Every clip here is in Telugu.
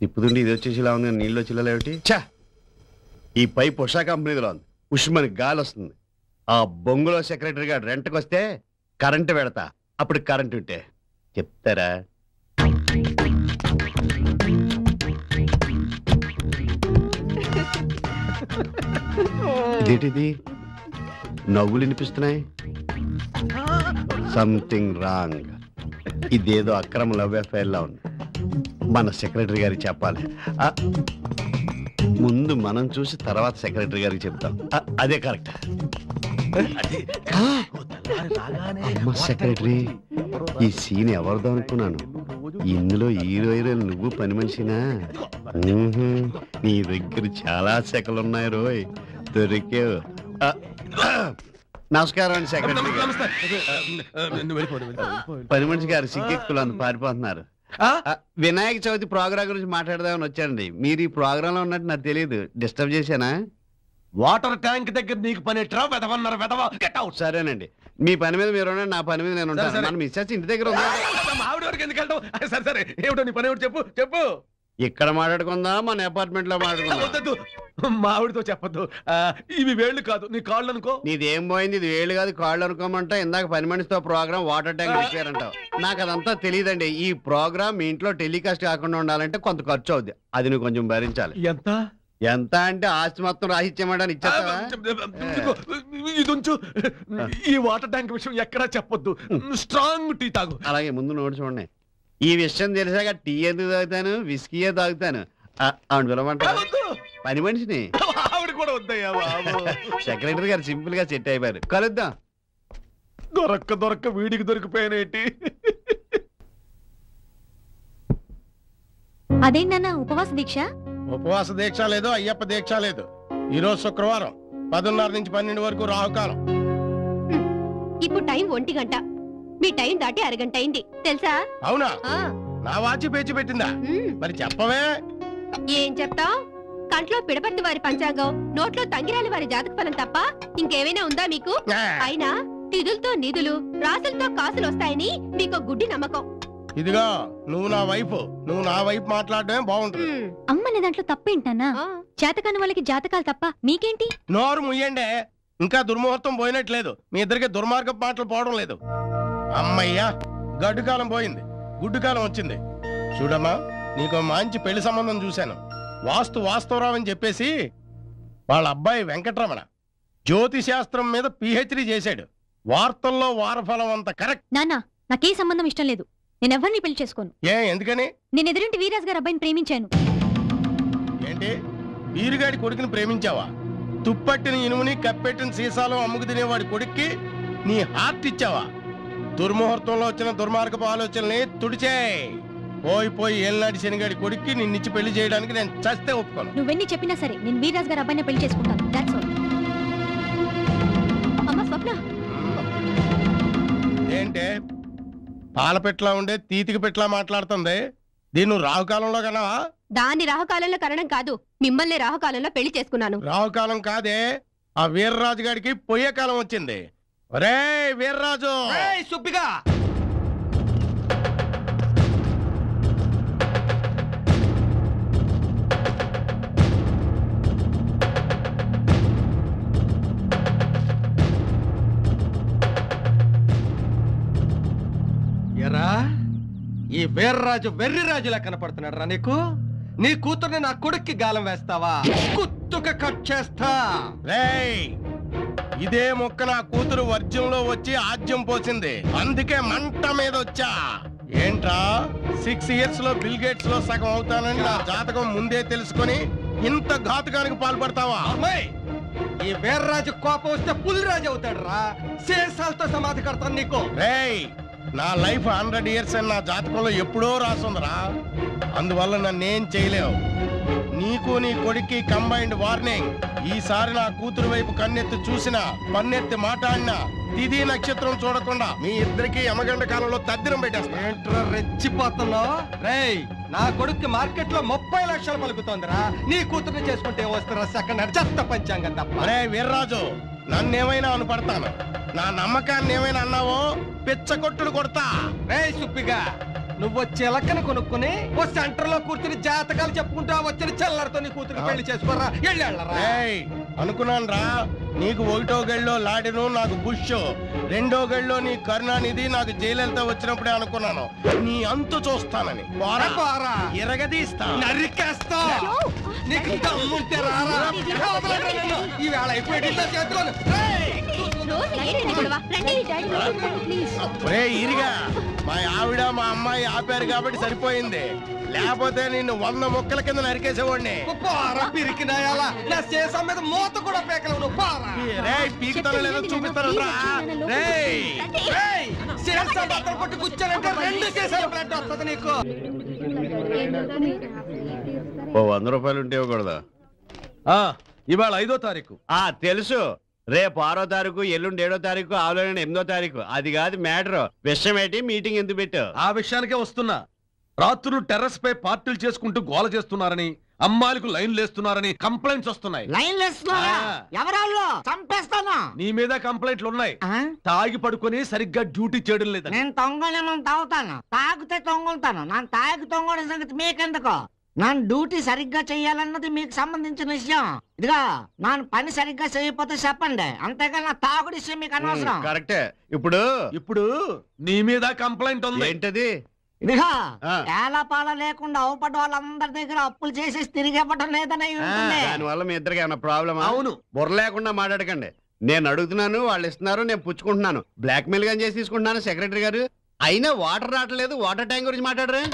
తిప్పుతుంటే ఇది వచ్చేసి ఇలా ఉంది నీళ్ళు వచ్చి ఏమిటి ఛా! ఈ పైప్ ఉషా కంపెనీలో ఉంది. ఉష్మని గాలి వస్తుంది. ఆ బొంగులో సెక్రటరీ గారు రెంట్కి వస్తే కరెంటు పెడతా. అప్పుడు కరెంటు ఉంటే. చెప్తారా? ఇదేంటిది? నవ్వులు వినిపిస్తున్నాయి. సంథింగ్ రాంగ్ ఇదేదో అక్రమ లవ్ అఫైర్ లా ఉంది. మన సెక్రటరీ గారికి చెప్పాలి. ముందు మనం చూసి తర్వాత సెక్రటరీ గారికి చెప్తాం. అదే కరెక్ట్. అమ్మ సెక్రటరీ ఈ సీన్ ఎవరిదో అనుకున్నాను. ఇందులో హీరో హీరోయిన్ నువ్వు పని మనిషినా? నీ దగ్గర చాలా సెకలు ఉన్నాయి రోయ్. దొరికావు. ఆ, నమస్కారం అండి సెక్రటరీ పని మనిషి గారు సిగ్గెక్కులు అంత పారిపోతున్నారు. వినాయక చవితి ప్రోగ్రాం గురించి మాట్లాడదామని వచ్చానండి. మీరు ఈ ప్రోగ్రామ్లో ఉన్నట్టు నాకు తెలియదు డిస్టర్బ్ చేశానా? వాటర్ ట్యాంక్ దగ్గర నీకు పని ఎట్రా? వెదవన్నారు వెదవ గెట్ అవుట్ సరేనండి. మీ పని మీద మీరు ఉండండి నా పని మీద నేను ఉంటాను. మన మిస్సెస్ ఇంటి దగ్గర ఉంది ఆవిడ వరకు ఎందుకు వెళ్తావు? సరే సరే. ఏమిటో నీ పని ఏమిటి చెప్పు చెప్పు. ఇక్కడ మాట్లాడుకుందాం మన అపార్ట్మెంట్లో మాట్లాడుకుందాం వద్దొద్దు మా ఆవిడతో చెప్పొద్దు. ఆ, ఇవి వేళ్ళు కాదు. నీ కాళ్ళు అనుకో. నీదేం పోయింది? ఇది వేళ్ళు కాదు కాళ్ళు అనుకోమంటా ఇందాక పని మనిషితో ప్రోగ్రామ్ వాటర్ ట్యాంక్ ఇచ్చారంటావు. నాకు అదంతా తెలియదండి. ఈ ప్రోగ్రామ్ మీ ఇంట్లో టెలికాస్ట్ కాకుండా ఉండాలంటే కొంత ఖర్చు అవుద్ది. అది నువ్వు కొంచెం భరించాలి. ఎంత? ఎంత అంటే ఆస్తి మొత్తం రాసిచ్చేయమని ఇచ్చేస్తావా? ఇదిగో, ఇది ఉంచు. ఈ వాటర్ ట్యాంక్ విషయం ఎక్కడా చెప్పొద్దు. స్ట్రాంగ్ టీ తాగు. అలాగే ముందు నోటి చూడండి. ఈ విషయం తెలిసాక టీ ఎందుకు తాగుతాను? విస్కీయే తాగుతాను? అవును పిలవమంటారా వద్దు. పని మనిషిని. ఆవిడ కూడా వద్దయ్యా బాబు. సెక్రటరీ గారు సింపుల్గా సెట్ అయిపోయారు. కలుద్దాం. దొరక్క దొరక్క వీడికి దొరికిపోయానేటి? అదేంటన్నా ఉపవాస దీక్ష? ఉపవాస దీక్ష లేదు అయ్యప్ప దీక్ష లేదు. ఈ రోజు శుక్రవారం. పదున్నర నుంచి పన్నెండు వరకు రాహుకాలం. ఇప్పుడు టైం ఒంటి గంట. మీ టైం దాటి అరగంట అయింది. తెలుసా? అవునా? ఆ, నా వాచి పేచి పెట్టిందా? ఉమ్, మరి చెప్పవే. ఏం చెప్తావ్? కంట్లో పిడపర్తి వారి పంచాంగం నోట్లో తంగిరాలి వారి జాతక ఫలం తప్ప ఇంకేమైనా ఉందా మీకు? ఆ, అయినా తిథులతో నిధులు రాసులతో కాసులు వస్తాయని మీకు గుడ్డి నమ్మకం. ఇదిగో నువ్వు నా వైఫ్ నువ్వు నా వైపు మాట్లాడడమే బాగుంటుంది. ఉమ్, అమ్మని దాంట్లో తప్పేంటన్నా? ఆ, చేతకాని వాళ్ళకి జాతకాలు తప్ప మీకేంటి? నోరు ముయ్యండి. ఇంకా దుర్ముహూర్తం పోయినట్లేదు. మీ ఇద్దరికి దుర్మార్గ మాటలు పోవడం లేదు. అమ్మయ్యా గడ్డు కాలం పోయింది గుడ్డు కాలం వచ్చింది. చూడమ్మా నీకు మంచి పెళ్ళి సంబంధం చూశాను. వాస్తు వాస్తవరావు అని చెప్పేసి వాళ్ళ అబ్బాయి వెంకటరమణ జ్యోతి శాస్త్రం మీద పిహెచ్డి చేశాడు. వార్తల్లో వారఫలం అంత కరెక్ట్. నాన్న నాకే సంబంధం ఇష్టం లేదు. నేను ఎవరిని పెళ్ళి చేసుకోను. ఏ ఎందుకని? నేను ఎదురింటి వీరాజ్ గారి అబ్బాయిని ప్రేమించాను. ఏంటి? వీరుగాడి కొడుకుని ప్రేమించావా? తుప్పట్టిన ఇనుముని కప్పెట్టిన సీసాలో అమ్ముకు తినేవాడి కొడుక్కి నీ హార్ట్ ఇచ్చావా? దుర్ముహూర్తంలో వచ్చిన దుర్మార్గపు ఆలోచనల్ని తుడిచేయ్. పోయి పోయి ఏళ్ళనాటి శనిగాడి కొడుక్కి నిన్నిచ్చి పెళ్ళి చేయడానికి నేను చస్తే ఒప్పుకోను. నువ్వెన్ని చెప్పినా సరే నేను వీరాజ్ గారి అబ్బాయిని పెళ్ళి చేసుకుంటాను. దాట్స్ ఆల్ అమ్మ స్వప్న. ఏంటే? పాల పెట్లా ఉండే తీతికి పెట్లా మాట్లాడుతుంది? దీన్ని రాహుకాలంలో కన్నావా? దాన్ని రాహుకాలంలో కరణం కాదు మిమ్మల్ని రాహుకాలంలో పెళ్ళి చేసుకున్నాను. రాహుకాలం కాదే ఆ వీర్రాజు గారికి పొయ్యే కాలం వచ్చింది. ఒరే వీర్రాజు. సుబ్బిగా. ఎరా ఈ వీర్రాజు వెర్రిరాజులా కనపడుతున్నాడు రా నీకు? నీ కూతుర్ని నా కొడుక్కి గాలం వేస్తావా? కుత్తుక కట్ చేస్తా. రేయ్ ఇదే మొక్క నా కూతురు వర్జ్యంలో వచ్చి ఆజ్యం పోసింది. అందుకే మంట మీద వచ్చా. ఏంట్రా? సిక్స్ ఇయర్స్లో బిల్ గేట్స్లో సగం అవుతానని నా జాతకం ముందే తెలుసుకొని ఇంత ఘాతుకానికి పాల్పడతావా? అమ్మాయి ఈ వీర్రాజు కోపం వస్తే పులిరాజు అవుతాడు రా శేషాలతో సమాధి కడతాను నీకు. రేయ్ నా లైఫ్ హండ్రెడ్ ఇయర్స్ అని నా జాతకంలో ఎప్పుడో రాసుందిరా. అందువల్ల నన్నేం చేయలేవు. నీకు నీ కొడుక్కి కంబైన్డ్ వార్నింగ్ ఈసారి నా కూతురు వైపు కన్నెత్తి చూసినా పన్నెత్తి మాట్లాడినా తిది నక్షత్రం చూడకుండా మీ ఇద్దరికి యమగండ కాలంలో తద్దినం పెట్టేస్తా. రెచ్చిపోతున్నావు? రేయ్ నా కొడుక్కి మార్కెట్లో ముప్పై లక్షలు పలుకుతోందిరా. నీ కూతుర్ని చేసుకుంటే వస్తారా సెకండ్ హ్యాండ్ చెత్త పంచాంగం తప్ప. అరే వీర్రాజు నన్నేమైనా అనుపడతాను? నా నమ్మకాన్ని ఏమైనా అన్నావో? పిచ్చ కొట్టుడు కొడతా. రేయ్ సుప్పిగా నువ్వు చిలకని కొనుక్కుని ఓ సెంటర్లో కూర్చుని జాతకాలు చెప్పుకుంటా వచ్చిన చెల్లరితో నీ కూతురు పెళ్ళి చేసుకోరా ఎళ్ళెళ్ళరా. ఏయ్, అనుకున్నాను రా నీకు ఒకటో గడిలో లాడిను నాకు బుష్ రెండో గడిలో నీ కరుణానిధి నాకు జైలలిత వచ్చినప్పుడే అనుకున్నాను. నీ అంతు చూస్తానని. ఎరగదీస్తా నరికేస్తా. నీకు దమ్ముంటే రారా. వదలరా నన్ను. ఈ ఒరే ఇరిగా. మా ఆవిడ మా అమ్మాయి ఆపారు కాబట్టి సరిపోయింది. లేకపోతే నిన్ను వంద ముక్కల కింద నరికేసేవాడిని. మూత కూడా పేకలేవు నువ్వు పారా. రేయ్ పీకుతానో లేదో చూపిస్తాను ఓ వంద రూపాయలు ఉంటే ఇవ్వకూడదు? ఆ ఇవాళ ఐదో తారీఖు. ఆ తెలుసు. రేపు ఆరో తారీఖు ఎల్లుండి ఏడో తారీఖు ఆవులని ఎనిమిదో తారీఖు. అది కాదు మ్యాటర్. విషయం ఏంటి? మీటింగ్ ఎందుకు పెట్టావు? ఆ విషయానికే వస్తున్నా. రాత్రులు టెర్రస్ పై పార్టీలు చేసుకుంటూ గోల చేస్తున్నారని అమ్మాయిలకు లైన్ లేస్తున్నారని కంప్లైంట్స్ వస్తున్నాయి. లైన్ లేస్తున్నారా ఆ. ఎవరాళ్ళు? చంపేస్తాను. నీ మీద కంప్లైంట్లు ఉన్నాయి. ఆ? తాగి పడుకొని సరిగ్గా డ్యూటీ చేయడం లేదని. నేను తొంగలేమో తాగుతాను తాగితే తొంగుతాను నన్ను తాగి తొంగడం సంగతి మీకెందుకు? నన్ను డ్యూటీ సరిగ్గా చెయ్యాలన్నది మీకు సంబంధించిన విషయం. ఇదిగా నాన్న పని సరిగ్గా చేయకపోతే చెప్పండి. అంతేగాని నా తాగుడు విషయం మీకు అనవసరం. కరెక్టే. ఇప్పుడు? ఇప్పుడు నీ మీద కంప్లైంట్ ఉంది. ఏంటది? ఇదిగా. ఏలపాల లేకుండా అవుపడ్డ వాళ్ళందరి దగ్గర అప్పులు చేసేసి తిరిగి ఇవ్వడం లేదని దానివల్ల మీ ఇద్దరికి ఏమైనా ప్రాబ్లమా? అవును. బుర్ర లేకుండా మాట్లాడకండి. నేను అడుగుతున్నాను వాళ్ళు ఇస్తున్నారు నేను పుచ్చుకుంటున్నాను. బ్లాక్ మెయిల్గా చేసి తీసుకుంటున్నాను సెక్రటరీ గారు. అయినా వాటర్ రావట్లేదు వాటర్ ట్యాంక్ గురించి మాట్లాడరే?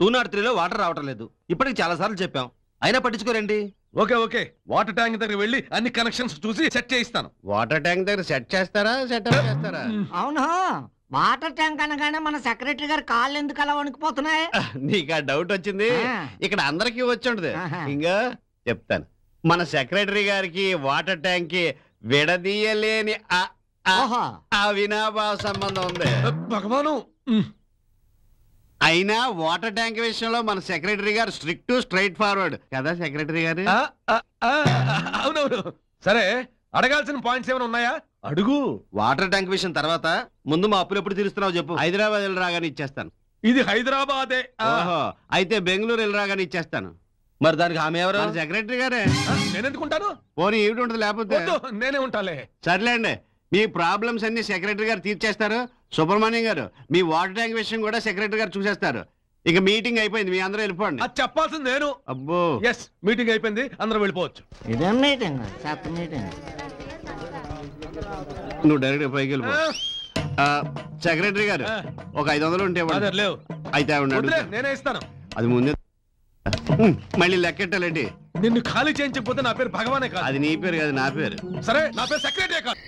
టూ నాట్ త్రీలో వాటర్ రావటం లేదు. ఇప్పటికి చాలా సార్లు చెప్పాం. అయినా పట్టించుకోరండి. Okay okay. వాటర్ ట్యాంక్ దగ్గర వెళ్ళి అన్ని కనెక్షన్స్ చూసి సెట్ చేయిస్తాను. వాటర్ ట్యాంక్ దగ్గర సెట్ చేస్తారా? సెట్ చేస్తారా? అవును? వాటర్ ట్యాంక్ అనగానే మన సెక్రటరీ గారు కాళ్ళు ఎందుకు అలా వణికిపోతున్నాయి? నీకు ఆ డౌట్ వచ్చింది. ఇక్కడ అందరికీ వచ్చి ఉంటది. ఆహా. ఇంకా చెప్తాను. మన సెక్రటరీ గారికి వాటర్ ట్యాంక్కి విడదీయలేని ఆ- ఆ- ఓహో. అవినాభావ సంబంధం ఉంది. భగవాను. అయినా వాటర్ ట్యాంక్ విషయంలో మన సెక్రటరీ గారు స్ట్రిక్ట్ స్ట్రైట్ ఫార్వర్డ్. కదా సెక్రటరీ గారు? ఆ, ఆ, ఆ, అవునవును. సరే అడగాల్సిన పాయింట్స్ ఏమైనా ఉన్నాయా? అడుగు. వాటర్ ట్యాంక్ విషయం తర్వాత ముందు మా అప్పులు ఎప్పుడు తీరుస్తున్నావు చెప్పు. హైదరాబాద్ వెళ్ళి రాగానే ఇచ్చేస్తాను. ఇది హైదరాబాదే. ఆ, ఓహో అయితే బెంగళూరు వెళ్ళి రాగానే ఇచ్చేస్తాను. మరి దానికి ఆమె ఎవరు? మన సెక్రటరీ గారే. ఆ, నేనెందుకుంటాను? పోనీ ఏమిటి ఉంటుంది లేకపోతే? వద్దు నేనే ఉంటాలే. సర్లేండి. మీ ప్రాబ్లమ్స్ అన్ని సెక్రటరీ గారు తీర్చేస్తారు. సుబ్రహ్మణ్యం గారు మీ వాటర్ ట్యాంక్ విషయం కూడా సెక్రటరీ గారు చూసేస్తారు. ఇక మీటింగ్ అయిపోయింది మీ అందరూ వెళ్ళిపోండి. అది చెప్పాల్సింది నేను. అబ్బో. ఎస్ మీటింగ్ అయిపోయింది అందరూ వెళ్ళిపోవచ్చు. ఇదేం మీటింగ్? చెత్త మీటింగ్. నువ్వు డైరెక్ట్ పైకి వెళ్ళిపో. ఆ, సెక్రటరీ గారు ఆ, ఒక ఐదు వందలు ఉంటే ఇవ్వండి. అదే లేవు. అయితే ఆవిడ వదిలే అడుగుతా. నేనే ఇస్తాను. అది ముందే మళ్ళీ లెక్కెట్టాలండి. నిన్ను ఖాళీ చేయించకపోతే నా పేరు భగవానే కాదు. అది నీ పేరు కాదు నా పేరు. సరే నా పేరు సెక్రటరీ కాదు.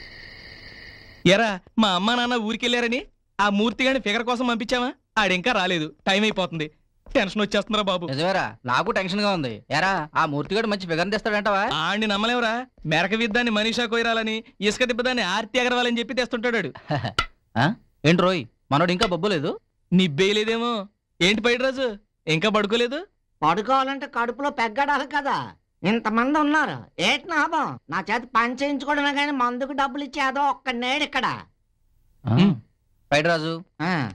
ఎరా మా అమ్మ నాన్న ఊరికెళ్ళారని? ఆ మూర్తి గాని ఫిగర్ కోసం పంపించావా? ఆడింకా రాలేదు. టైం అయిపోతుంది. టెన్షన్ వచ్చేస్తుందిరా బాబు. నిజమేరా నాకు టెన్షన్గా ఉంది. ఎరా ఆ మూర్తిగాడు మంచి ఫిగర్ తెస్తాడంటావా? ఆడిని నమ్మలేవురా. మెరక విద్దాన్ని మనీషా కొయ్యాలని ఇసుక దిబ్బదాన్ని ఆర్తి అగర్వాల్ అని చెప్పి తెస్తుంటాడు ఆడు. ఏంటి రోయ్? మనోడు ఇంకా బొబ్బలేదు? నిబ్బేయలేదేమో. ఏంటి పైడిరాజు? ఇంకా పడుకోలేదు? పడుకోవాలంటే కడుపులో పెగ్గడాలి కదా. ఇంతమంది ఉన్నారు. ఏటి నాభం? నా చేత పని చేయించుకోవడమే కానీ మందుకు డబ్బులు ఇచ్చేదో ఒక్క నేడు ఇక్కడ. రాజు. ఆ,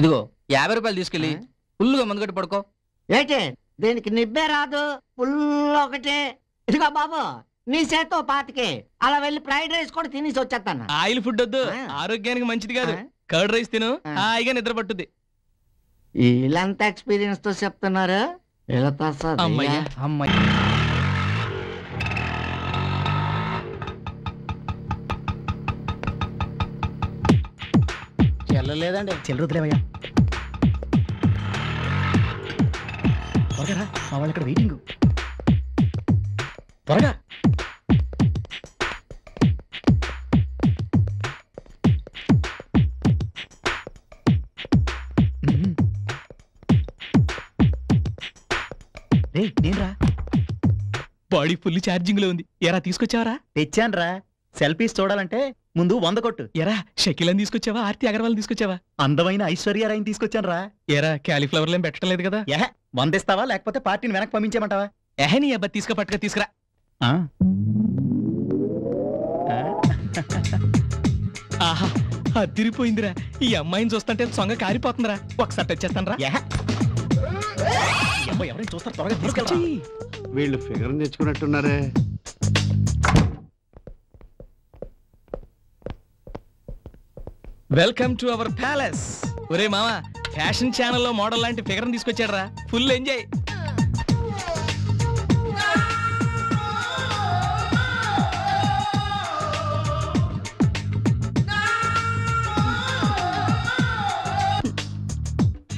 ఇదిగో యాభై రూపాయలు తీసుకెళ్ళి? ఫుల్గా మందు కట్టి పడుకో. ఏటి? దీనికి నిబ్బే రాదు. పుల్ ఒకటి. ఇదిగో బాబు నీ చేతో పాతికి. అలా వెళ్ళి ఫ్రైడ్ రైస్ కూడా తినేసి వచ్చేస్తాను. ఆయిల్ ఫుడ్ వద్దు. ఆరోగ్యానికి మంచిది కాదు? కర్డ్ రైస్ తిను. ఆ. హాయిగా నిద్ర పట్టుద్ది. వీళ్ళంత ఎక్స్పీరియన్స్తో చెప్తున్నారు. వీళ్ళతో. అమ్మయ్యా. అమ్మాయి చెల్లలేదండి చిల్లర వదిలేవయ్యా త్వరగా రా, మా వాళ్ళు ఇక్కడ వెయిటింగ్ త్వరగా. బాడీ ఫుల్ ఛార్జింగ్లో ఉంది. ఎరా తీసుకొచ్చావరా? తెచ్చాన్రా. సెల్ఫీస్ చూడాలంటే ముందు వంద కొట్టు. ఎరా షకీలని తీసుకొచ్చావా ఆర్తి అగర్వాల్ తీసుకొచ్చావా? అందమైన ఐశ్వర్యరాయని తీసుకొచ్చాన్రా. ఎరా క్యాలీఫ్లవర్ ఏం పెట్టడం లేదు కదా? ఎహ వందిస్తావా లేకపోతే పార్టీని వెనక్కి పంపించేమంటావా ఎహని అబ్బా తీసుక పట్టుక తీసుకురా. ఆ? ఆ? ఆహా అదిరిపోయిందిరా ఈ అమ్మాయిని చూస్తుంటే సొంగ కారిపోతుందిరా. ఒకసారి టచ్ చేస్తాను రా ఎవరైనా చూస్తారు త్వరగా తీసుకెళ్ళి వీళ్ళు ఫిగర్ తెచ్చుకున్నట్టున్నారే. వెల్కమ్ టు అవర్ ప్యాలెస్ ఒరే మామ ఫ్యాషన్ ఛానల్లో మోడల్ లాంటి ఫిగర్ తీసుకొచ్చాడరా. ఫుల్ ఎంజాయ్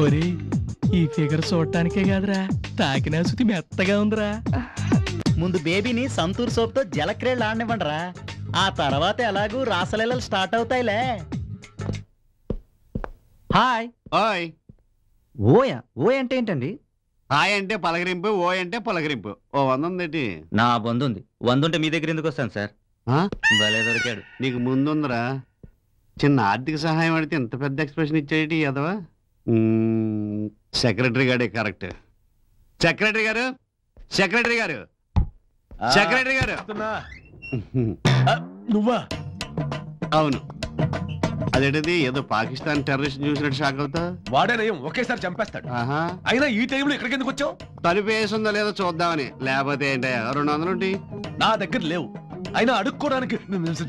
ఒరే ఈ ఫిగర్ చూడటానికే కాదురా. తాకినా శుతి మెత్తగా ఉందిరా. ముందు బేబీని సంతూర్ సోప్తో జలక్రేళ్ళు ఆడనివ్వండి ఆ తర్వాత ఎలాగూ రాసలీలలు స్టార్ట్ అవుతాయిలే. హాయ్. ఓయ్ ఓయా ఓయ్ అంటే ఏంటండి? హాయ్ అంటే పలకరింపు ఓ అంటే పలకరింపు. ఓ వంద ఉందేటి? నా బంధు ఉంది. వంద ఉంటే మీ దగ్గర ఎందుకు వస్తాను సార్? ఆ? భలే దొరికాడు. నీకు ముందుందిరా చిన్న ఆర్థిక సహాయం అడిగితే ఎంత పెద్ద ఎక్స్ప్రెషన్ ఇచ్చేటి అదవా సెక్రటరీ గారే కరెక్ట్ సెక్రటరీ గారు? సెక్రటరీ గారు? సెక్రటరీ గారు? నువ్వా? అవును. అదేంటిది? ఏదో పాకిస్తాన్ టెర్రరిస్ట్ చూసినట్టు షాక్ అవుతా? వాడే నయం ఒకేసారి చంపేస్తాడు. ఆహా. అయినా ఈ టైంలో ఇక్కడికి ఎందుకు వచ్చావు? తలుపు వేసిందో లేదో చూద్దామని. లేకపోతే ఏంటి రెండు వందలు ఉంటాయి నా దగ్గర లేవు. అయినా అడుక్కోవడానికి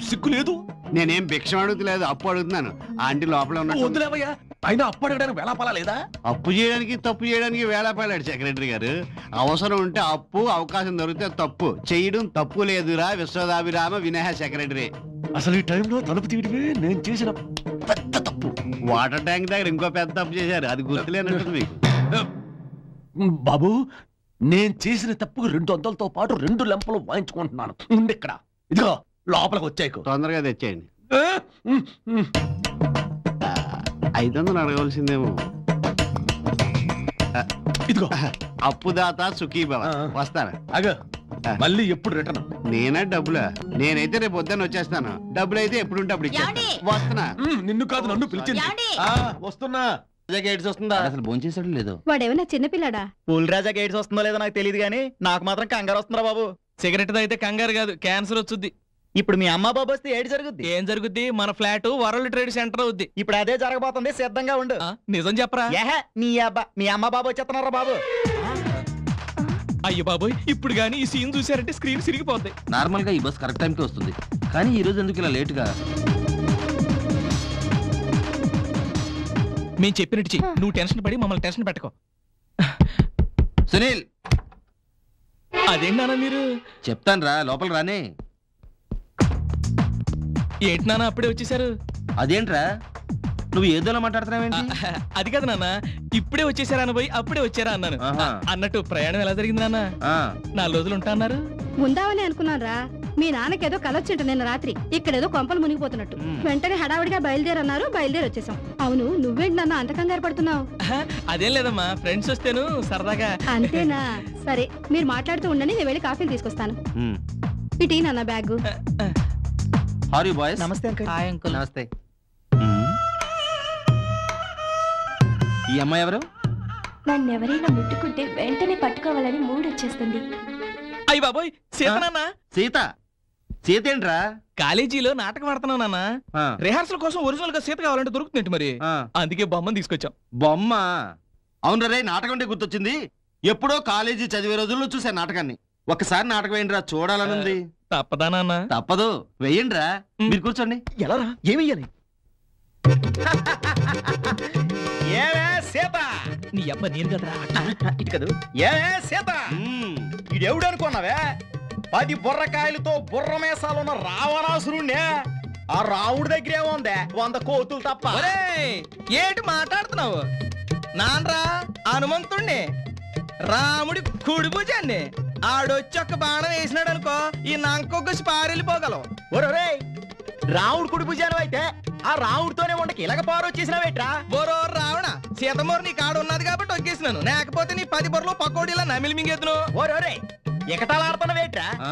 సిక్కు లేదు? నేనేం భిక్షం అడుగుతలేదు అప్పు అడుగుతున్నాను. ఆంటీ లోపల ఉన్నట్టు వద్దులేవయ్యా. అయినా అప్పడగడానికి వేళాపాలా లేదా? అప్పు చేయడానికి తప్పు చేయడానికి వేళాపాడాడు సెక్రటరీ గారు. అవసరం ఉంటే అప్పు అవకాశం దొరికితే తప్పు. చేయడం తప్పు లేదురా విశ్వదాభిరామ వినయ సెక్రటరీ. అసలు ఈ టైంలో తలుపు తీయడమే నేను చేసిన పెద్ద తప్పు. వాటర్ ట్యాంక్ దగ్గర ఇంకో పెద్ద తప్పు చేశారు. అది గుర్తులేనట్టు మీకు. బాబు నేను చేసిన తప్పుకు రెండు వందలతో పాటు రెండు లెంపలు వాయించుకుంటున్నాను. ఇక్కడ. ఇదిగో లోపలికి వచ్చాయికు. తొందరగా తెచ్చేయండి. ఐదు వందలు అడగవలసిందేమో ఇదిగో. అప్పుదాత సుఖీభవ వస్తారా అగ మళ్ళీ ఎప్పుడు రిటర్న్ నేనే డబ్బులా? నేనైతే రేపు పొద్దున్న వచ్చేస్తాను. డబ్బులు అయితే ఎప్పుడుంటే అప్పుడు ఇచ్చేస్తాను. వస్తున్నా. నిన్ను కాదు నన్ను పిలిచింది. ఆ, వస్తున్నా. ఎయిడ్స్ వస్తుందా? అసలు భోంచేసాడు లేదు. వాడేమన్నా చిన్నపిల్లడా పూల్ రాజా గైడ్స్ వస్తుందో లేదో నాకు తెలియదు కానీ నాకు మాత్రం కంగారు వస్తుందిరా బాబు. సిగరెట్ అయితే కంగారు కాదు క్యాన్సర్ వచ్చుద్ది. ఇప్పుడు మీ అమ్మ బాబు వస్తే ఏడు జరుగుద్ది. ఏం జరుగుద్ది? మన ఫ్లాట్ వరల్డ్ ట్రేడ్ సెంటర్ అవుద్ది. ఇప్పుడు అదే జరగబోతుంది సిద్ధంగా ఉండు. నిజం చెప్పరా? ఏహే నీ అబ్బా మీ అమ్మ బాబు వచ్చేస్తున్నారా బాబు? అయ్యో బాబోయ్ ఇప్పుడు గానీ ఈ సీన్ చూసారంటే స్క్రీన్ సిరిగిపోద్ది. నార్మల్గా ఈ బస్ కరెక్ట్ టైంకి వస్తుంది. కానీ ఈ రోజు ఎందుకు ఇలా లేట్గా మేము చెప్పినట్టు చెయ్యి. నువ్వు టెన్షన్ పడి మమ్మల్ని టెన్షన్ పెట్టుకో. సునీల్! అదేంటి మీరు? చెప్తాను రా లోపల రానే. ఏంటి నాన్న అప్పుడే వచ్చేసారు? అదేంట్రా? నువ్వు ఏదోలా మాట్లాడుతున్నావేంటి అది కాదు నాన్న ఇప్పుడే వచ్చేసారా అని పోయి అప్పుడే వచ్చారా అన్నాను. అన్నట్టు ప్రయాణం ఎలా జరిగింది నాన్న? ఆ, నాలుగు రోజులు ఉంటా అన్నారు. ఉందామని అనుకున్నాను రా మీ నాన్నకేదో కలొచ్చింట నిన్న రాత్రి. ఇక్కడేదో కొంపలు మునిగిపోతున్నట్టు. వెంటనే హడావిడిగా బయలుదేరన్నారు బయలుదేరి వచ్చేసాం. అవును నువ్వేంటి నన్ను అంత కంగారు పడుతున్నావు? అదేం లేదమ్మా ఫ్రెండ్స్ వస్తేను సరదాగా. అంతేనా? సరే మీరు మాట్లాడుతూ ఉండండి నేను వెళ్ళి కాఫీలు తీసుకొస్తాను. ఇటీ నాన్న bag. How are you boys నమస్తే అంకుల్. Hi uncle. నమస్తే. ఈ అమ్మాయి ఎవరు? నన్నెవరైనా ముట్టుకుంటే వెంటనే పట్టుకోవాలని మూడ్ వచ్చేస్తుంది. అయ్యి బాబోయ్ సీత నాన్న? సీత? సీత ఏంట్రా? కాలేజీలో నాటకం ఆడుతున్నావు నాన్న. ఆ, రిహార్సల్ కోసం ఒరిజినల్గా సీత కావాలంటే దొరుకుతుంది మరి? ఆ. అందుకే బొమ్మను తీసుకొచ్చాం. బొమ్మ? అవును రే నాటకం అంటే గుర్తొచ్చింది. ఎప్పుడో కాలేజీ చదివే రోజుల్లో చూసా నాటకాన్ని. ఒక్కసారి నాటకం వేయండిరా చూడాలనుంది తప్పదా నాన్న? తప్పదు. వెయ్యండిరా మీరు కూర్చోండి. ఎలా రా? ఏమి సీత నీ అబ్బ నేను కదరా. ఇటు కదూ. ఏమే సీత మ్మ్. ఇడెవడు అనుకున్నావే? పది బుర్రకాయలతో బుర్ర మేసాలున్న రావణాసురుణ్ణే. ఆ రాముడి దగ్గర ఏముందే వంద కోతులు తప్ప. ఏంటి మాట్లాడుతున్నావు? నాన్రా హనుమంతుణ్ణి రాముడి కుడి భుజాన్ని. ఆడొచ్చి ఒక్క బాణం వేసినాడు అనుకో ఈ నంకొగ్గసి పారెళ్ళిపోగలం ఒరే రాముడు కుడి భుజాను అయితే ఆ రాముడితోనే ఉండకి ఇలాగ పారు వచ్చేసినావేట్రా? బోరో రావణ సీతమోరు నీ కాడ ఉన్నది కాబట్టి ఒగ్గేసినాను లేకపోతే నీ పది బొర్రలో పకోడీలా నమిలి మింగేద్దును ఓరే ఎకటాలాడుతున్నావేట్రా ఆ?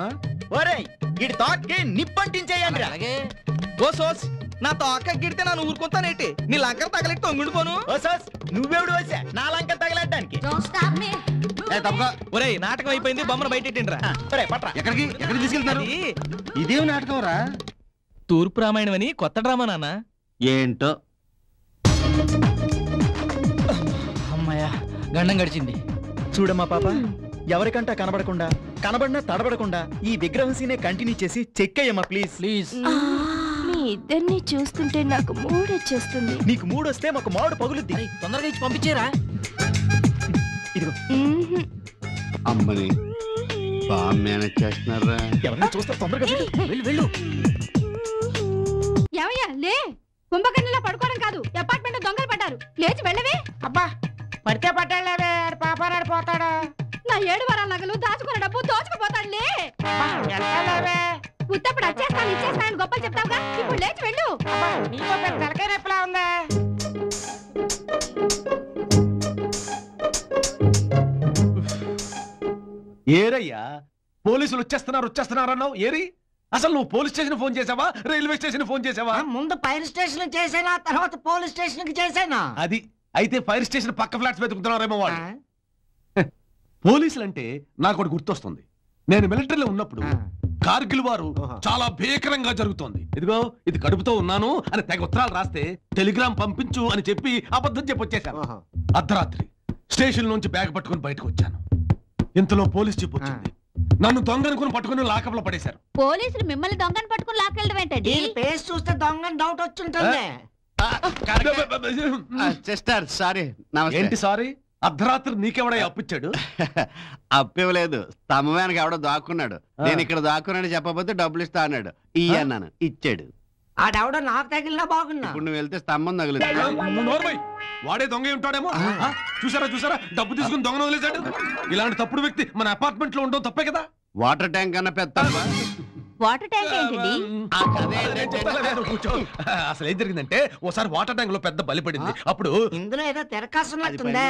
ఒరే ఇడి తాక్కి నిప్పంటించేయండి అలాగే. ఓ సోస్ నా తోక గిడితే నన్ను ఊరుకుంటానేటి? నీ లంకర తగలెట్టి తొంగుడిపోను ఓ సోస్ నువ్వెవడు వచ్చా నా లంక తగలడ్డానికి ఒరేయ్ నాటకం అయిపోయింది బొమ్మను బయటెట్టిండ్రా. ఒరే పట్రా. ఎక్కడికి? ఎక్కడికి తీసుకెళ్తున్నారు? అది. ఇదేం నాటకం రా తూర్పు రామాయణం అని కొత్త డ్రామా నాన్న. ఏంటో? అమ్మయ్యా గండం గడిచింది. చూడమ్మా పాప. ఎవరికంటా కనబడకుండా కనబడినా తడబడకుండా ఈ విగ్రహం సీనే కంటిన్యూ చేసి చెక్కయ్యమ్మా ప్లీజ్. ప్లీజ్. మీ ఇద్దరిని చూస్తుంటే నాకు మూడ్ వచ్చేస్తుంది నీకు మూడు వస్తే మాకు మామిడి పగులుద్ది. తొందరగా ఇచ్చి పంపించేరా. అమ్మని బాగా మేనేజ్ చేస్తున్నారా ఎవరైనా చూస్తే తొందరగా వెళ్ళు. వెళ్ళు ఏమయ్యా లే కుంభకర్ణిలో పడుకోవడం కాదు. అపార్ట్మెంట్ దొంగలు పడ్డారు. లేచి వెళ్ళవే. అబ్బా పడితే పట్టాలేవే పాపారాడు పోతాడు. నా ఏడు వారాల నగలు దాచుకున్న డబ్బు దోచుకుపోతాడు లే. వెళ్తాలేవే ఉత్తప్పుడు వచ్చేస్తాను ఇచ్చేస్తానని గొప్పలు చెప్తావుగా. ఇప్పుడు లేచి వెళ్ళు. నీకు పెద్ద తలకాయ ఏరయ్యా? పోలీసులు వచ్చేస్తున్నారు వచ్చేస్తున్నారు అన్నావు. ఏరి? అసలు నువ్వు పోలీస్ స్టేషన్ ఫోన్ చేసావా? రైల్వే స్టేషన్ ఫోన్ చేసావా? ముందు ఫైర్ స్టేషన్ చేసాను తర్వాత పోలీస్ స్టేషన్కి చేశాను అది. అయితే ఫైర్ స్టేషన్ పక్క ఫ్లాట్స్ వెతుకుతున్నారేమో వాళ్ళు. పోలీసులు అంటే నాకు ఒకటి గుర్తొస్తుంది. నేను మిలిటరీలో ఉన్నప్పుడు. కార్గిల్ వారు చాలా భీకరంగా జరుగుతోంది. ఇదిగో ఇది కడుపుతో ఉన్నాను అని తెగ ఉత్తరాలు రాస్తే టెలిగ్రామ్ పంపించు అని చెప్పి అబద్ధం చెప్పొచ్చేశాను. అర్ధరాత్రి స్టేషన్ నుంచి బ్యాగ్ పట్టుకుని బయటకు వచ్చాను. ఇంతలో పోలీస్ జీప్ వచ్చింది. నన్ను దొంగనుకుని పట్టుకుని లాకప్లో పడేశారు. పోలీసులు మిమ్మల్ని దొంగని పట్టుకుని లాక్కెళ్ళడం ఏంటండి? పేస్ చూస్తే దొంగని డౌట్ వచ్చుంటుంది. సిస్టర్ సారీ ఏంటి నమస్తే సారీ? అర్ధరాత్రి నీకెవడా అప్పిచ్చాడు? అప్పివ్వలేదు. స్తంభానికి ఎవడో దాక్కున్నాడు. నేను ఇక్కడ దాక్కున్నాడు చెప్పకపోతే డబ్బులు ఇస్తా అన్నాడు. ఈ అన్నాను. ఇచ్చాడు. ఆడెవడో నాకు తగిలినా బాగున్నా. ఇప్పుడు నువ్వు వెళ్తే స్తంభం తగులుతుంది. నోర్మై వాడే దొంగ ఉంటాడేమో? చూసారా చూసారా? డబ్బు తీసుకుని దొంగను వదిలేశాడు. ఇలాంటి తప్పుడు వ్యక్తి మన అపార్ట్మెంట్లో ఉండడం తప్పే కదా? వాటర్ ట్యాంక్ అన్న పెద్ద? వాటర్ ట్యాంక్ ఏంటండి నేను. అసలు ఏం జరిగిందంటే ఓసారి వాటర్ ట్యాంక్లో పెద్ద బలి పడింది. అప్పుడు ఇందులో ఏదో తిరకాసున్నట్టుందే.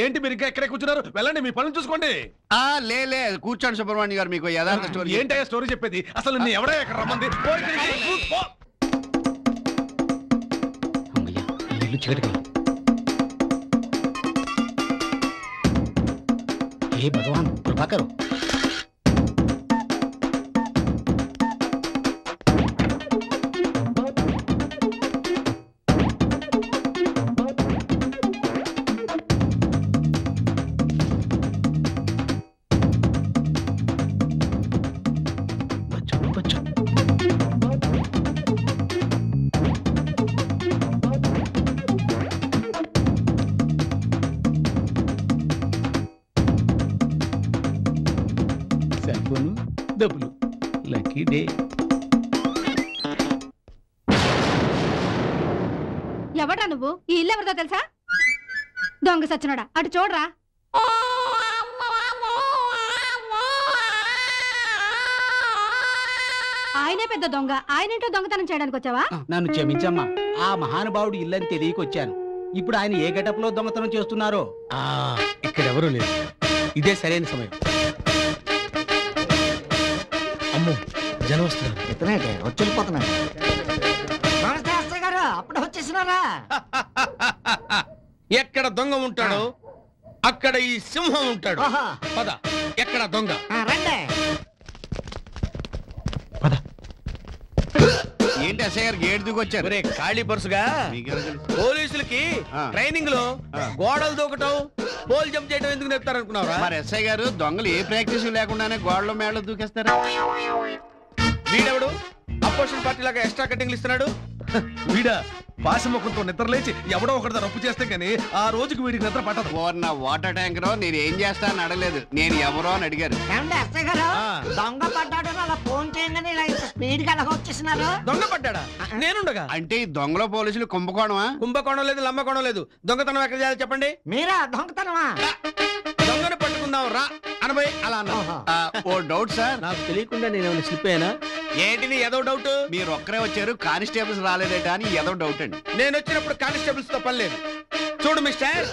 ఏంటి మీరు ఇంకా ఎక్కడే కూర్చున్నారు? వెళ్ళండి మీ పనులు చూసుకోండి. ఆ, లే లే కూర్చోండి సుబ్రహ్మణ్యం గారు మీకు యథార్థ స్టోరీ ఏంటయ్యా స్టోరీ చెప్పేది? అసలు నీ ఎవడే ఇక్కడ రమ్మంది? ఇల్లు చీకటిగా ఉంది. ఏ భగవాన్ కృపాకరు బచ్చు, సచ్చినోడా అటు చూడరా. ఆయనే పెద్ద దొంగ. ఆయనేంటో దొంగతనం చేయడానికి వచ్చావా? నన్ను క్షమించమ్మా. ఆ మహానుభావుడు ఇల్లని తెలియకొచ్చాను ఇప్పుడు ఆయన ఏ గెటప్లో దొంగతనం చేస్తున్నారో? ఇక్కడ ఎవరు లేరు. ఇదే సరైన సమయం. అమ్మో జనం వస్తున్నారు. ఇతనేటే? వచ్చి వెళ్ళిపోతున్నాడు. అప్పుడు వచ్చేసినారా? ఎక్కడ దొంగ ఉంటాడో అక్కడ ఈ సింహం ఉంటాడు. పద ఎక్కడ దొంగ? ఆ, రండి. ఏంటి ఎస్ఐ గారు గేట్ దిగొచ్చారు? ఒరే ఖాళీ పరుసుగా? మీకెలా తెలుసు? పోలీసులకి ఆ. ట్రైనింగ్లో. గోడలు దూకటం పోల్ జంప్ చేయడం ఎందుకు నేర్పుతారనుకున్నావా మరి ఎస్ఐ గారు దొంగలు ఏ ప్రాక్టీస్ లేకుండానే గోడలో మేడలో దూకేస్తారా? వీడెవడు? అపోజిషన్ పార్టీ లాగా ఎక్స్ట్రా కటింగ్లు ఇస్తున్నాడు? వీడా పాశముఖంతో నిద్ర లేచి ఎవడో ఒకరితో రప్పు చేస్తే గానీ ఆ రోజుకి వీడికి నిద్ర పట్టదు. ఓ నా వాటర్ ట్యాంకర్ నేను ఏం చేస్తా అని అడగలేదు. నేను ఎవరో అని అడిగారు. ఏమండి అత్తయ్య గారు? ఆ. దొంగ పడ్డాడు అలా ఫోన్ చేయగానే ఇలా ఇంత స్పీడ్గా అలాగ వచ్చేసినారు? దొంగ పడ్డాడా? నేనుండగా? అంటే ఈ దొంగల పోలీసులు కుంభకోణమా? కుంభకోణం లేదు లంబకోణం లేదు. దొంగతనం ఎక్కడ చేయాలి చెప్పండి? మీరా దొంగతనమా? దొంగను పట్టుకుందాం రా అనబోయ్ అలా అన్నా ఓహో. ఆ, ఓ డౌట్ సార్. నాకు తెలియకుండా నేను ఏమైనా స్లిప్ అయ్యానా? ఏంటిది ఏదో డౌట్? మీరు ఒక్కరే వచ్చారు కానిస్టేబుల్స్ రాలేదేట అని ఏదో డౌట్ అండి. నేను వచ్చినప్పుడు కానిస్టేబుల్స్తో పని లేదు. చూడు మిస్టర్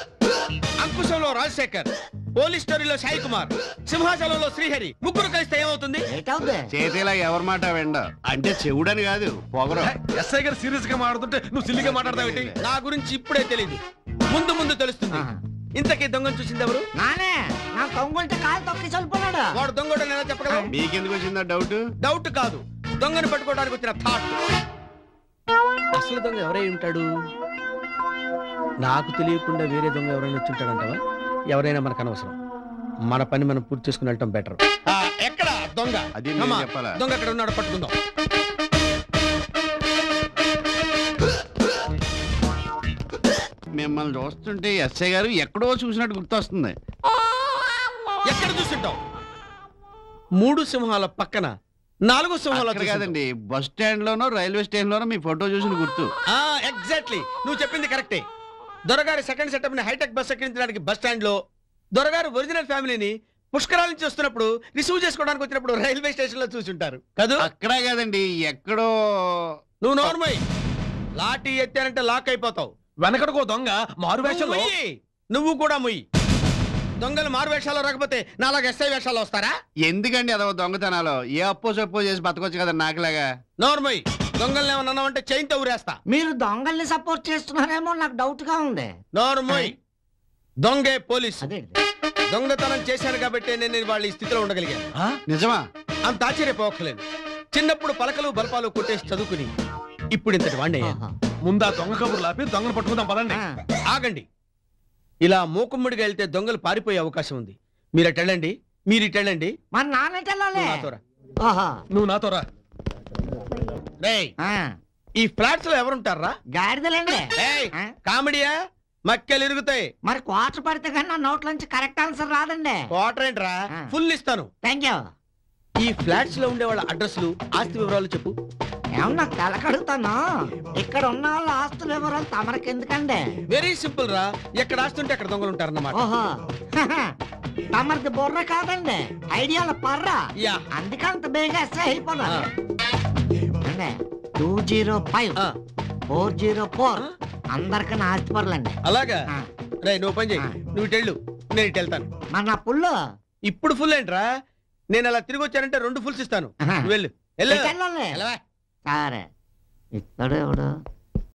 అంకుశంలో రాజశేఖర్ పోలీస్ స్టోరీలో సాయి కుమార్ సింహాచలంలో శ్రీహరి ముగ్గురు కలిస్తే ఏమవుతుంది? చేతిలా ఎవరి మాట వెండ? అంటే చెవుడని కాదు పొగరు. ఎస్ఐ గారు సీరియస్గా మాట్లాడుతుంటే నువ్వు సిల్లిగా మాట్లాడతావు నా గురించి ఇప్పుడే తెలియదు ముందు ముందు తెలుస్తుంది. ఇంతకీ దొంగను చూసింది ఎవరు? నానే నా తొంగుంటే కాలు తొక్కి చనిపోయినాడు వాడు దొంగడు ఎలా చెప్పగలవు మీకెందుకు వచ్చిందా డౌట్ డౌట్ కాదు. దొంగను పట్టుకోవడానికి వచ్చిన థాట్ అసలు దొంగ ఎవరై ఉంటాడు? నాకు తెలియకుండా వేరే దొంగ ఎవరైనా వచ్చి ఉంటాడంటావా? ఎవరైనా మనకు అనవసరం. మన పని మనం పూర్తి చేసుకుని వెళ్ళటం బెటర్ ఎక్కడ? దొంగ. అది నేను. చెప్పాలా? దొంగ ఎక్కడ ఉన్నాడు పట్టుకుందాం. మిమ్మల్ని చూస్తుంటే ఎస్ఐ గారు ఎక్కడో చూసినట్టు గుర్తొస్తుంది. ఎక్కడ చూస్తుంటావు? మూడు సింహాల పక్కన నాలుగు సింహాల అక్కడ కాదండి బస్ స్టాండ్ లోనో రైల్వే స్టేషన్ లోనో మీ ఫోటో చూసిన గుర్తు. ఎగ్జాక్ట్లీ. నువ్వు చెప్పింది కరెక్టే. దొరగారి సెకండ్ సెటప్ని హైటెక్ బస్ ఎక్కించడానికి బస్ స్టాండ్లో దొరగారు ఒరిజినల్ ఫ్యామిలీని పుష్కరాల నుంచి వస్తున్నప్పుడు రిసీవ్ చేసుకోవడానికి వచ్చినప్పుడు రైల్వే స్టేషన్లో చూసుంటారు. కదూ? అక్కడ కాదండి ఎక్కడో నువ్వు నోర్మై లాఠీ ఎత్తానంటే లాక్ అయిపోతావు. వెనకడుకో దొంగ మారు నువ్వు కూడా ముయ్యి. దొంగలు మారు వేషాలు రాకపోతే నాలాగా ఎస్ఐ వేషాలు వస్తారా? ఎందుకండి అదో దొంగతనాలు? ఏ అప్పో సప్పో చేసి బతకొచ్చు కదా నాకులాగా? నోర్మై దొంగల్ని ఏమన్నా అంటే చైన్తో ఊరేస్తా. మీరు దొంగల్ని సపోర్ట్ చేస్తున్నారేమో నాకు డౌట్గా ఉంది నోర్మోయ్ దొంగే పోలీసు. అదే. దొంగతనం చేశాను కాబట్టి నేను వాళ్ళ ఈ స్థితిలో ఉండగలిగాను. నిజమా? అంత ఆశ్చర్యపోకలేదు చిన్నప్పుడు పలకలు బలపాలు కొట్టేసి చదువుకుని ఇప్పుడు ఇంతటి వాడిని అయ్యాను. ముందా దొంగ కబుర్లు ఆపి దొంగను పట్టుకుందాం పదండి. ఆగండి. ఇలా మూకుమ్మడిగా వెళ్తే దొంగలు పారిపోయే అవకాశం ఉంది. మీరు అటు వెళ్ళండి మీరు ఇటు వెళ్ళండి. మన నాన్నటెళ్ళాలి నువ్వు నాతో రా. ఓహో నువ్వు నాతో రా రేయ్, ఈ ఫ్లాట్స్లో ఎవరుంటారా గాడిదలండి? కామెడీయా? మక్కెలు ఇరుగుతాయి. మరి క్వార్టర్ పడితే కానీ నా నోట్ల నుంచి కరెక్ట్ ఆన్సర్ రాదండి. క్వార్టర్ ఏంట్రా. ఫుల్ ఇస్తాను. థ్యాంక్ యూ ఈ ఫ్లాట్స్లో ఉండే వాళ్ళ అడ్రస్లు ఆస్తి వివరాలు చెప్పు. ఏమన్నా తెలకడుగుతాను? ఇక్కడ ఉన్న వాళ్ళ ఆస్తులు వివరాలు తమరికి ఎందుకండి వెరీ సింపుల్ రా. ఎక్కడ ఆస్తుంటే అక్కడ దొంగలు ఉంటారన్నమాట. ఓహో. తమరిది బుర్ర కాదండి. ఐడియాల పర్ర. యా. అందుకే అంత బేగా ఎస్ఐ అయిపోదా టూ జీరో ఫైవ్. ఆ, ఫోర్ జీరో ఫోర్. అందరికన్నా ఆస్తి పర్లండి. అలాగా? ఆ. రే నువ్వు పని చెయ్యి ఆ. నువ్వు ఇటు వెళ్ళు నేను ఇటు వెళ్తాను మరి నా పుల్లు? ఇప్పుడు ఫుల్ ఏంట్రా? నేను అలా తిరిగి వచ్చానంటే రెండు ఫుల్స్ ఇస్తాను. ఆహా. నువ్వు వెళ్ళు. వెళ్ళు. వెళ్ళాలి. వెళ్ళవా? సరే ఇస్తాడు ఎవడు